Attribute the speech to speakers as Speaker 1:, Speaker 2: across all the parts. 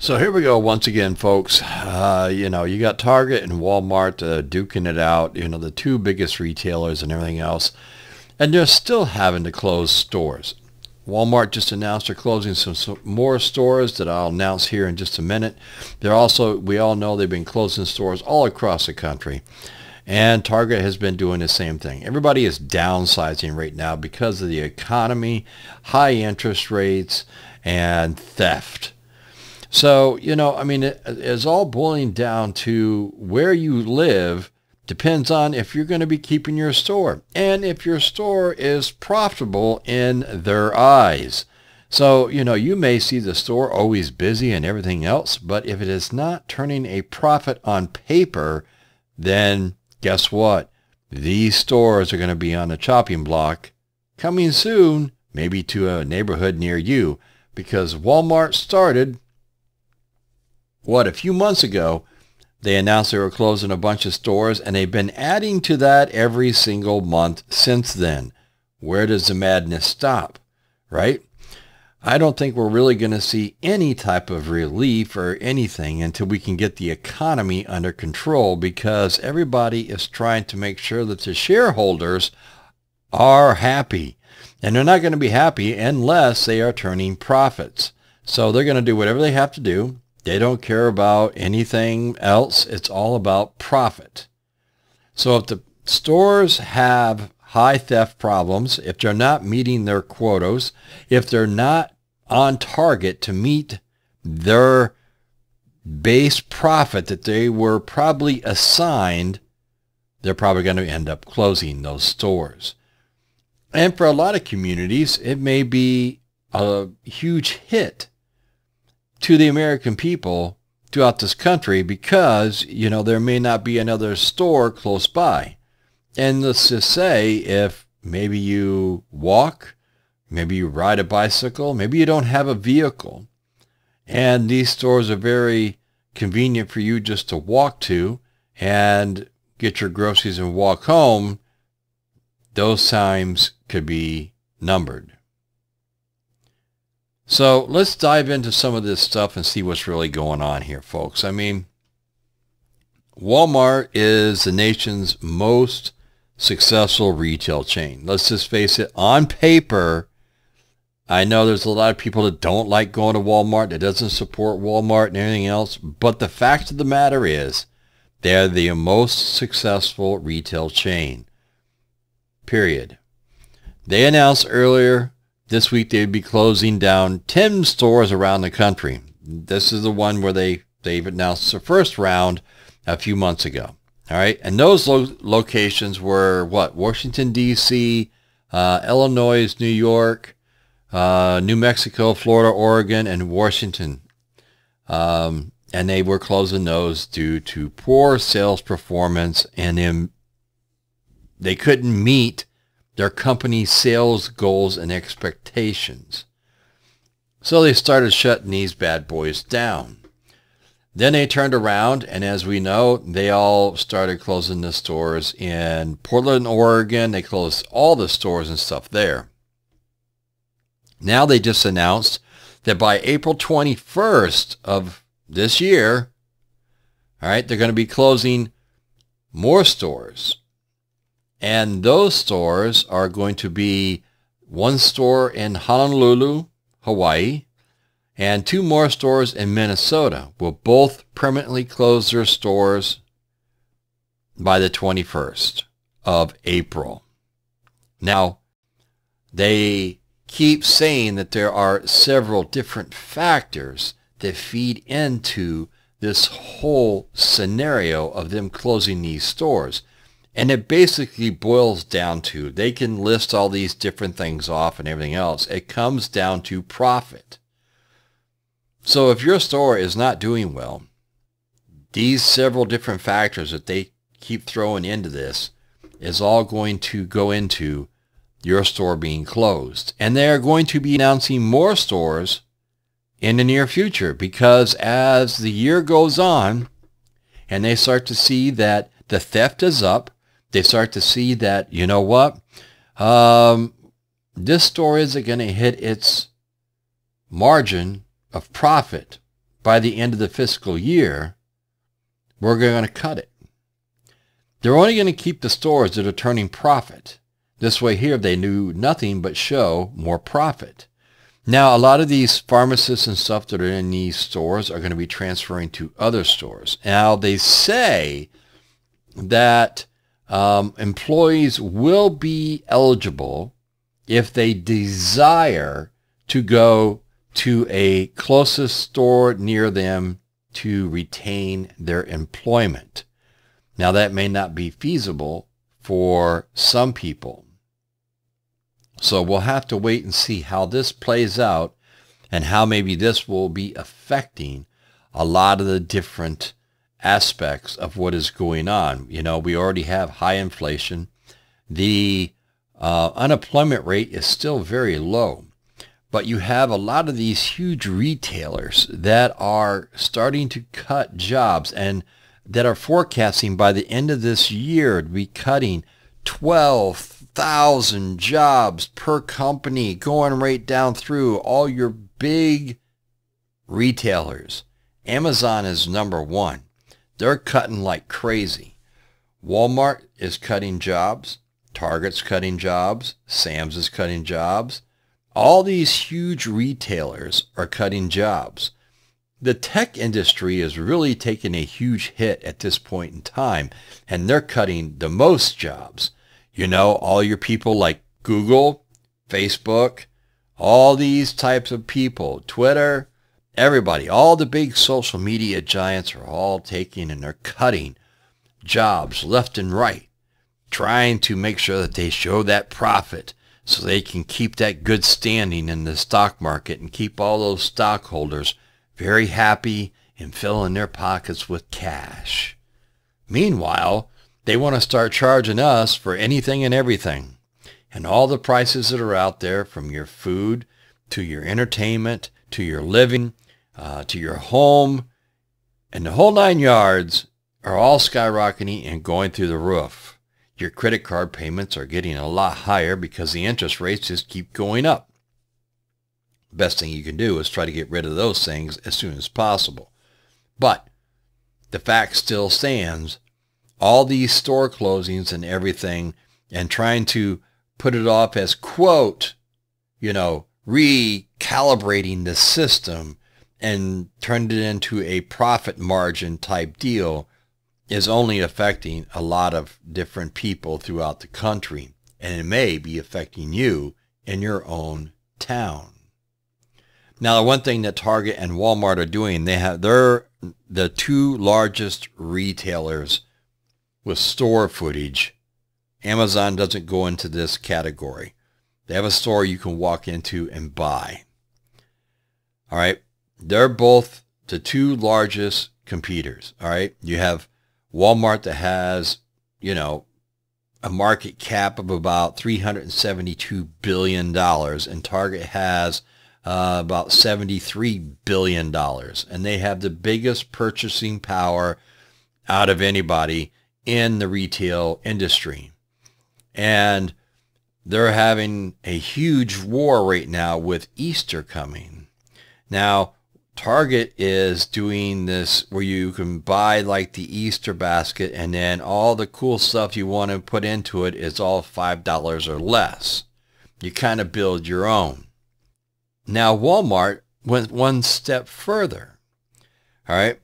Speaker 1: So here we go once again, folks. Uh, you know, you got Target and Walmart uh, duking it out, you know, the two biggest retailers and everything else. And they're still having to close stores. Walmart just announced they're closing some, some, more stores that I'll announce here in just a minute. They're also, we all know they've been closing stores all across the country. And Target has been doing the same thing. Everybody is downsizing right now because of the economy, high interest rates, and theft. So, you know, I mean, it, it's all boiling down to where you live depends on if you're going to be keeping your store and if your store is profitable in their eyes. So, you know, you may see the store always busy and everything else, but if it is not turning a profit on paper, then guess what? These stores are going to be on the chopping block coming soon, maybe to a neighborhood near you, because Walmart started, what, a few months ago, they announced they were closing a bunch of stores, and they've been adding to that every single month since then. Where does the madness stop, right? I don't think we're really going to see any type of relief or anything until we can get the economy under control because everybody is trying to make sure that the shareholders are happy. And they're not going to be happy unless they are turning profits. So they're going to do whatever they have to do. They don't care about anything else. It's all about profit. So if the stores have high theft problems, if they're not meeting their quotas, if they're not on target to meet their base profit that they were probably assigned, they're probably going to end up closing those stores. And for a lot of communities, it may be a huge hit to the American people throughout this country because, you know, there may not be another store close by. And let's just say if maybe you walk, maybe you ride a bicycle, maybe you don't have a vehicle, and these stores are very convenient for you just to walk to and get your groceries and walk home, those times could be numbered. So let's dive into some of this stuff and see what's really going on here, folks. I mean, Walmart is the nation's most successful retail chain. Let's just face it, on paper, I know there's a lot of people that don't like going to Walmart, that doesn't support Walmart and everything else, but the fact of the matter is they're the most successful retail chain. Period. They announced earlier this week they'd be closing down 10 stores around the country. This is the one where they, they've announced the first round a few months ago. All right. And those lo- locations were what? Washington, D.C., uh, Illinois, New York, uh, New Mexico, Florida, Oregon, and Washington. Um, and they were closing those due to poor sales performance and them, they couldn't meet their company's sales goals and expectations. So they started shutting these bad boys down. Then they turned around, and as we know, they all started closing the stores in Portland, Oregon. They closed all the stores and stuff there. Now they just announced that by April 21st of this year, all right, they're going to be closing more stores. And those stores are going to be one store in Honolulu, Hawaii, and two more stores in Minnesota will both permanently close their stores by the 21st of April. Now, they keep saying that there are several different factors that feed into this whole scenario of them closing these stores. And it basically boils down to, they can list all these different things off and everything else. It comes down to profit. So if your store is not doing well, these several different factors that they keep throwing into this is all going to go into your store being closed. And they are going to be announcing more stores in the near future because as the year goes on and they start to see that the theft is up, they start to see that, you know what, um, this store isn't going to hit its margin of profit by the end of the fiscal year, we're going to cut it. They're only going to keep the stores that are turning profit. This way here, they do nothing but show more profit. Now, a lot of these pharmacists and stuff that are in these stores are going to be transferring to other stores. Now, they say that um, employees will be eligible if they desire to go to a closest store near them to retain their employment. Now that may not be feasible for some people. So we'll have to wait and see how this plays out and how maybe this will be affecting a lot of the different aspects of what is going on. You know, we already have high inflation. The uh, unemployment rate is still very low. But you have a lot of these huge retailers that are starting to cut jobs and that are forecasting by the end of this year to be cutting 12,000 jobs per company going right down through all your big retailers. Amazon is number one. They're cutting like crazy. Walmart is cutting jobs. Target's cutting jobs. Sam's is cutting jobs. All these huge retailers are cutting jobs. The tech industry is really taking a huge hit at this point in time, and they're cutting the most jobs. You know, all your people like Google, Facebook, all these types of people, Twitter, everybody, all the big social media giants are all taking and they're cutting jobs left and right, trying to make sure that they show that profit so they can keep that good standing in the stock market and keep all those stockholders very happy and filling their pockets with cash. Meanwhile, they want to start charging us for anything and everything. And all the prices that are out there from your food to your entertainment to your living uh, to your home and the whole nine yards are all skyrocketing and going through the roof your credit card payments are getting a lot higher because the interest rates just keep going up. Best thing you can do is try to get rid of those things as soon as possible. But the fact still stands, all these store closings and everything and trying to put it off as quote, you know, recalibrating the system and turned it into a profit margin type deal is only affecting a lot of different people throughout the country, and it may be affecting you in your own town. Now, the one thing that Target and Walmart are doing, they have they're the two largest retailers with store footage. Amazon doesn't go into this category. They have a store you can walk into and buy. All right. They're both the two largest competitors. All right. You have Walmart that has, you know, a market cap of about $372 billion and Target has uh, about $73 billion. And they have the biggest purchasing power out of anybody in the retail industry. And they're having a huge war right now with Easter coming. Now, Target is doing this where you can buy like the Easter basket and then all the cool stuff you want to put into it is all $5 or less. You kind of build your own. Now Walmart went one step further. All right.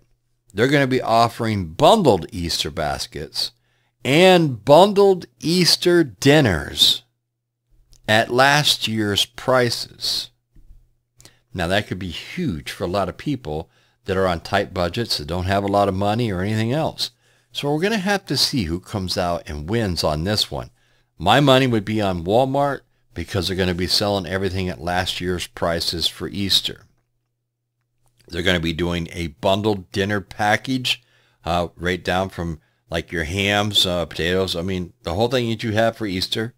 Speaker 1: They're going to be offering bundled Easter baskets and bundled Easter dinners at last year's prices. Now that could be huge for a lot of people that are on tight budgets, that don't have a lot of money or anything else. So we're going to have to see who comes out and wins on this one. My money would be on Walmart because they're going to be selling everything at last year's prices for Easter. They're going to be doing a bundled dinner package uh, right down from like your hams, uh, potatoes. I mean, the whole thing that you have for Easter.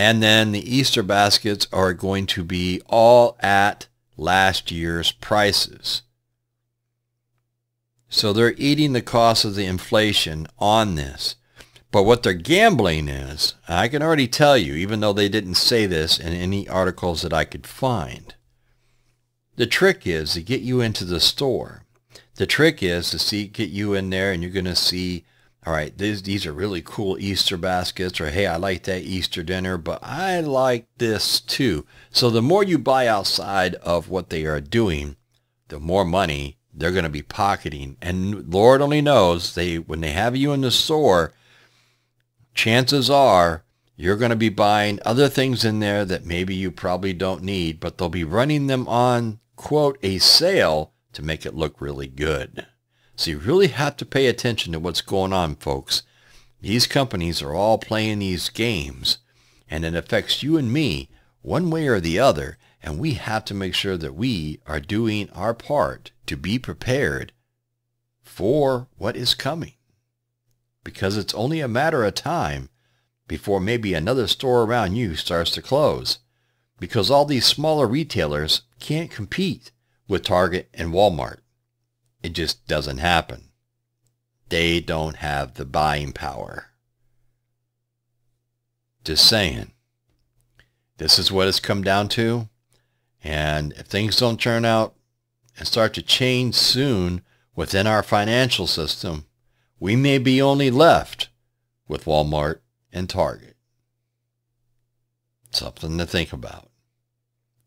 Speaker 1: And then the Easter baskets are going to be all at last year's prices. So they're eating the cost of the inflation on this. But what they're gambling is, I can already tell you, even though they didn't say this in any articles that I could find, The trick is to get you into the store. The trick is to see get you in there and you're going to see all right, these, these are really cool Easter baskets, or hey, I like that Easter dinner, but I like this too. So the more you buy outside of what they are doing, the more money they're going to be pocketing. And Lord only knows, they when they have you in the store, chances are you're going to be buying other things in there that maybe you probably don't need, but they'll be running them on, quote, a sale to make it look really good. So you really have to pay attention to what's going on, folks. These companies are all playing these games, and it affects you and me one way or the other, and we have to make sure that we are doing our part to be prepared for what is coming. Because it's only a matter of time before maybe another store around you starts to close. Because all these smaller retailers can't compete with Target and Walmart. It just doesn't happen. They don't have the buying power. Just saying. This is what it's come down to. And if things don't turn out and start to change soon within our financial system, we may be only left with Walmart and Target. Something to think about.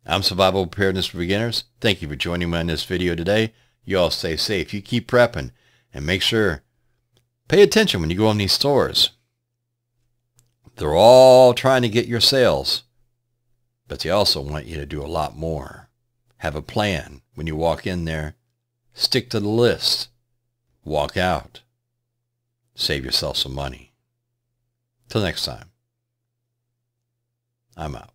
Speaker 1: I'm Survival Preparedness for Beginners. Thank you for joining me on this video today. You all stay safe. You keep prepping and make sure, pay attention when you go in these stores. They're all trying to get your sales, but they also want you to do a lot more. Have a plan when you walk in there. Stick to the list. Walk out. Save yourself some money. Till next time, I'm out.